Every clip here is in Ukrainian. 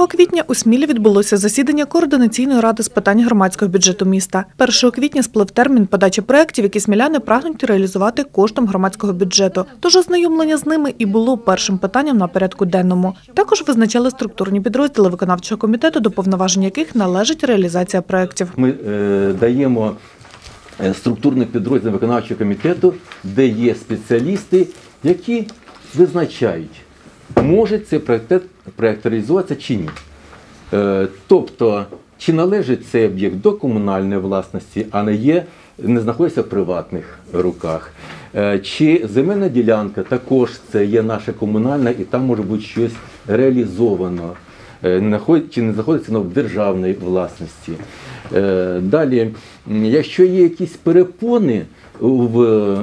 7 квітня у Смілі відбулося засідання координаційної ради з питань громадського бюджету міста. 1 квітня сплив термін подачі проєктів, які сміляни прагнуть реалізувати коштом громадського бюджету. Тож ознайомлення з ними і було першим питанням на порядку денному. Також визначали структурні підрозділи виконавчого комітету, до повноважень яких належить реалізація проєктів. Ми е, даємо е, структурний підрозділ виконавчого комітету, де є спеціалісти, які визначають, може цей проєкт, реалізуватися чи ні. Е, тобто, чи належить цей об'єкт до комунальної власності, а не є, не знаходиться в приватних руках. Е, Чи земельна ділянка також це є наша комунальна, і там може бути щось реалізовано. Е, чи не знаходиться воно в державній власності. Далі, якщо є якісь перепони в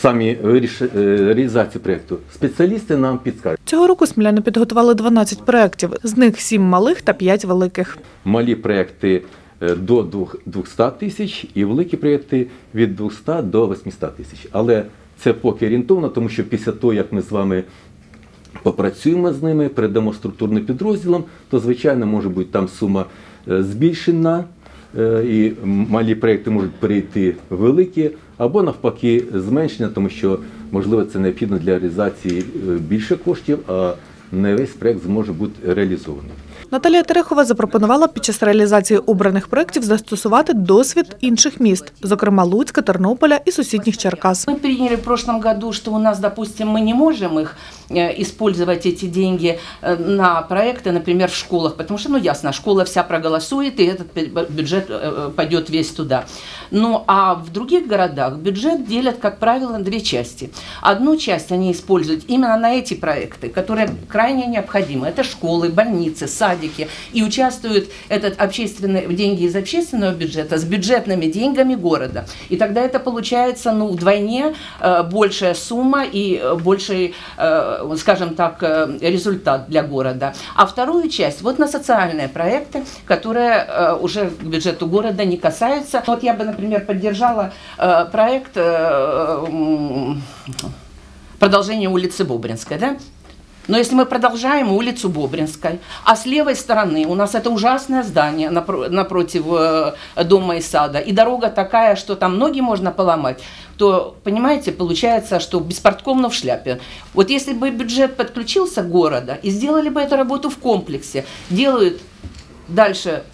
самій виріш- е, реалізації проєкту, спеціалісти нам підскажуть. Цього року сміляни підготували 12 проєктів, з них 7 малих та 5 великих. Малі проєкти е, до двох- 200 тисяч і великі проєкти від 200 до 800 тисяч. Але це поки орієнтовно, тому що після того, як ми з вами попрацюємо з ними, передамо структурним підрозділам, то звичайно може бути там сума е, збільшена, і малі проєкти можуть перейти в великі, або навпаки зменшення, тому що можливо це необхідно для реалізації е, більше коштів, а не весь проєкт зможе бути реалізований. Наталія Терехова запропонувала під час реалізації обраних проєктів застосувати досвід інших міст, зокрема Луцька, Тернополя і сусідніх Черкас. Мы приняли в прошлом году, что у нас, допустим, мы не можем их э, использовать эти деньги э, на проекты, например, в школах, потому что, ну, ясно, школа вся проголосует, и этот бю- бюджет э, пойдет весь туда. Ну, а в других городах бюджет делят, как правило, на две части. Одну часть они используют именно на эти проекты, которые крайне необходимы. Это школы, больницы, садики. И участвуют этот общественный, деньги из общественного бюджета с бюджетными деньгами города. И тогда это получается ну, вдвойне э, большая сумма и э, больший, э, скажем так, э, результат для города. А вторую часть вот на социальные проекты, которые э, уже к бюджету города не касаются. Вот я бы, например, поддержала э, проект э, продолжение улицы Бобринской, да? Но если мы продолжаем улицу Бобринской, а с левой стороны у нас это ужасное здание напро- напротив э, дома и сада, и дорога такая, что там ноги можно поломать, то, понимаете, получается, что беспортковно в шляпе. Вот если бы бюджет подключился города и сделали бы эту работу в комплексе, делают дальше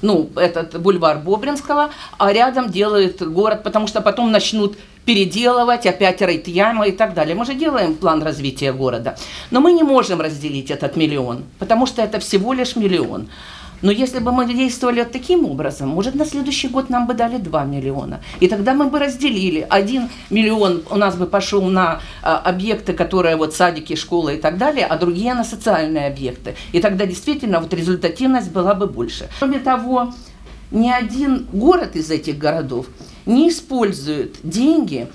ну, этот бульвар Бобринского, а рядом делает город, потому что потом начнут переделывать, опять рыть ямы и так далее. Мы же делаем план развития города. Но мы не можем разделить этот миллион, потому что это всего лишь миллион. Но если бы мы действовали таким образом, может, на следующий год нам бы дали 2 миллиона. И тогда мы бы разделили. Один миллион у нас бы пошел на а, объекты, которые вот садики, школы и так далее, а другие на социальные объекты. И тогда действительно вот результативность была бы больше. Кроме того, ни один город из этих городов не использует деньги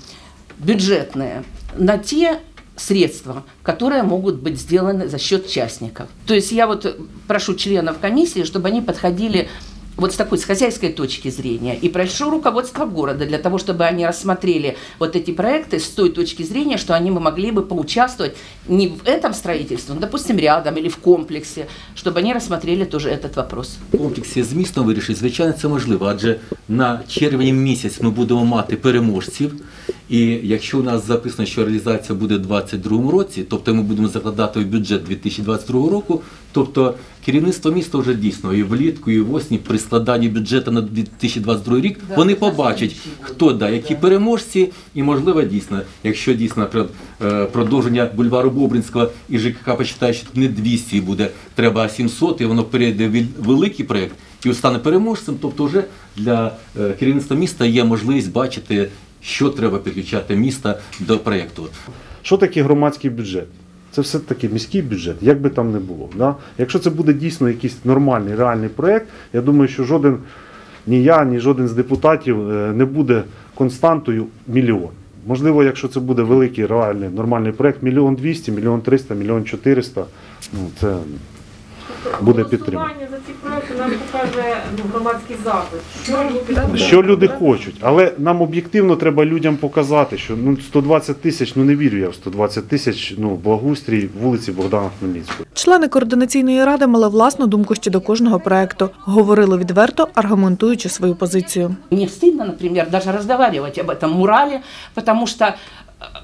бюджетные на те средства, которые могут быть сделаны за счет частников. То есть я вот прошу членов комиссии, чтобы они подходили вот с такой, с хозяйской точки зрения, и прошу руководство города для того, чтобы они рассмотрели вот эти проекты с той точки зрения, что они бы могли бы поучаствовать не в этом строительстве, но, допустим, рядом или в комплексе, чтобы они рассмотрели тоже этот вопрос. В комплексі з містом вирішити, звичайно, це можливо, адже на червень місяць ми будемо мати переможців. І якщо у нас записано, що реалізація буде у 2022 році, тобто ми будемо закладати в бюджет 2022 року, тобто керівництво міста вже дійсно і влітку, і в осені при складанні бюджету на 2022 рік Да, вони побачать, хто да, які переможці, і можливо дійсно, якщо дійсно наприклад, е, продовження бульвару Бобринського і ЖКХ почитає, що тут не 200 буде, треба 700, і воно перейде в великий проєкт і стане переможцем. Тобто, вже для е, керівництва міста є можливість бачити, що треба підключати міста до проєкту. Що таке громадський бюджет? Це все-таки міський бюджет, як би там не було. Да? Якщо це буде дійсно якийсь нормальний, реальний проєкт, я думаю, що жоден, ні я, ні жоден з депутатів е, не буде константою мільйон. Можливо, якщо це буде великий, реальний, нормальний проєкт, мільйон двісті, мільйон триста, мільйон чотириста, ну це буде підтримано. Голосування за ці проекти нам покаже ну, громадський запит. Що люди Що люди хочуть, але нам об'єктивно треба людям показати, що ну 120 тисяч, ну не вірю я в 120 тисяч, ну благоустрій вулиці Богдана Хмельницького. Члени координаційної ради мали власну думку щодо кожного проекту. Говорили відверто, аргументуючи свою позицію. Мне стыдно, например, даже разговаривать об этом мурале, потому что, э,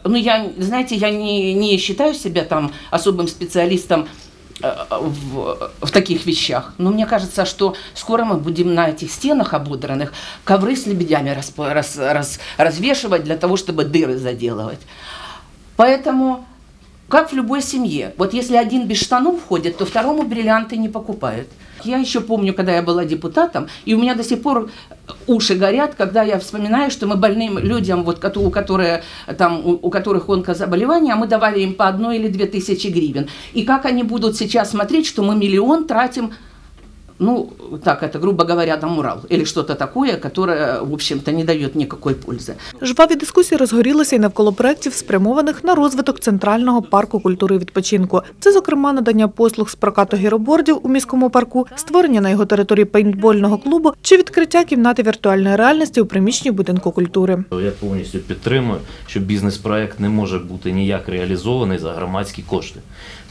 ну, я, знаете, я не, не считаю себя там особым специалистом э, В, в таких вещах. Но мне кажется, что скоро мы будем на этих стенах ободранных ковры с лебедями расп- раз- раз- развешивать для того, чтобы дыры заделывать. Поэтому, как в любой семье, вот если один без штанов ходит, то второму бриллианты не покупают. Я еще помню, когда я была депутатом, и у меня до сих пор уши горят, когда я вспоминаю, что мы больным людям, вот, у, которые, там, у, у которых онкозаболевания, мы давали им по одной или две тысячи гривен. И как они будут сейчас смотреть, что мы миллион тратим ну, так это, грубо говоря, на мурал или что-то такое, которое, в общем-то, не дает никакой пользы. Жваві дискусії розгорілися й навколо проєктів, спрямованих на розвиток центрального парку культури і відпочинку. Це, зокрема, надання послуг з прокату гіробордів у міському парку, створення на його території пейнтбольного клубу чи відкриття кімнати віртуальної реальності у приміщенні будинку культури. Я повністю підтримую, що бізнес-проект не може бути ніяк реалізований за громадські кошти.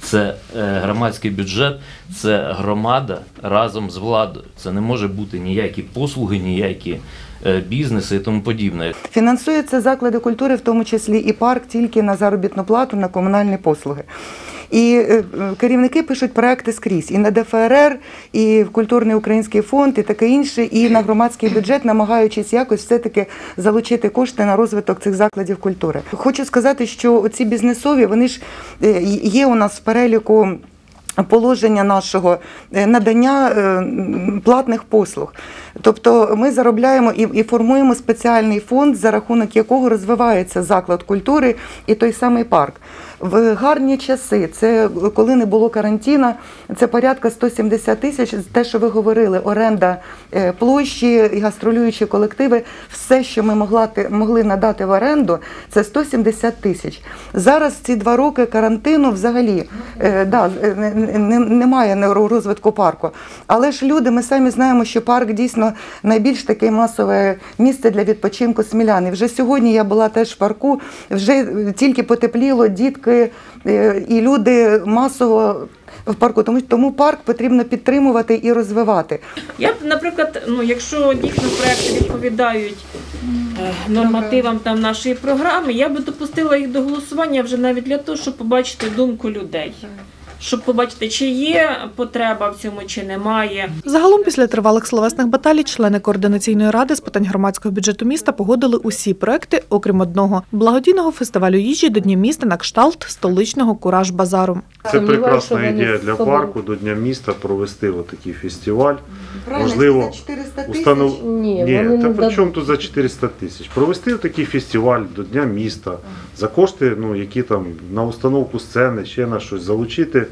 Це е, громадський бюджет, це громада разом з владою. Це не може бути ніякі послуги, ніякі е, бізнеси і тому подібне. Фінансуються заклади культури, в тому числі і парк, тільки на заробітну плату, на комунальні послуги. І е, керівники пишуть проекти скрізь і на ДФРР, і в культурний український фонд, і таке інше, і на громадський бюджет, намагаючись якось все-таки залучити кошти на розвиток цих закладів культури. Хочу сказати, що ці бізнесові вони ж е, є у нас в переліку. Положення нашого е, надання платних послуг. Тобто ми заробляємо і, і формуємо спеціальний фонд, за рахунок якого розвивається заклад культури і той самий парк. В гарні часи, це коли не було карантину, це порядка 170 тисяч. Те, що ви говорили, оренда е, площі гастролюючі колективи, все, що ми могла, могли надати в оренду, це 170 тисяч. Зараз ці два роки карантину взагалі е, да, е, не- не- немає розвитку парку. Але ж люди, ми самі знаємо, що парк дійсно найбільш таке масове місце для відпочинку смілян. І вже сьогодні я була теж в парку, вже тільки потепліло, дітки е, і люди масово. В парку, тому тому парк потрібно підтримувати і розвивати. Я б, наприклад, ну якщо дійсно проекти відповідають е, нормативам там нашої програми, я би допустила їх до голосування вже навіть для того, щоб побачити думку людей. Щоб побачити, чи є потреба в цьому, чи немає. Загалом, після тривалих словесних баталій, члени координаційної ради з питань громадського бюджету міста погодили усі проекти, окрім одного благодійного фестивалю їжі до Дня міста на кшталт столичного кураж базару. Це прекрасна ідея для парку до Дня міста провести отакий фестиваль. Правильно, Можливо, за 400 тисяч. Установ... Ні, Ні, та при чому тут за 400 тисяч? Провести такий фестиваль до Дня міста за кошти, ну які там на установку сцени, ще на щось залучити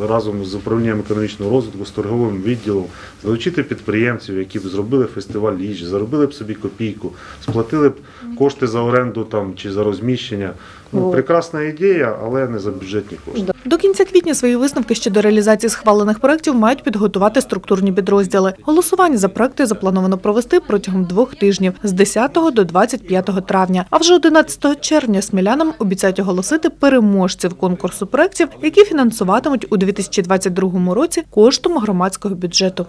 разом з управлінням економічного розвитку, з торговим відділом, залучити підприємців, які б зробили фестиваль їжі, заробили б собі копійку, сплатили б кошти за оренду там чи за розміщення. Ну, прекрасна ідея, але не за бюджетні кошти. До кінця квітня свої висновки щодо реалізації схвалених проєктів мають підготувати структурні підрозділи. Голосування за проекти заплановано провести протягом двох тижнів з 10 до 25 травня. А вже 11 червня смілянам обіцяють оголосити переможців конкурсу проєктів, які фінансуватимуть у 2022 році коштом громадського бюджету.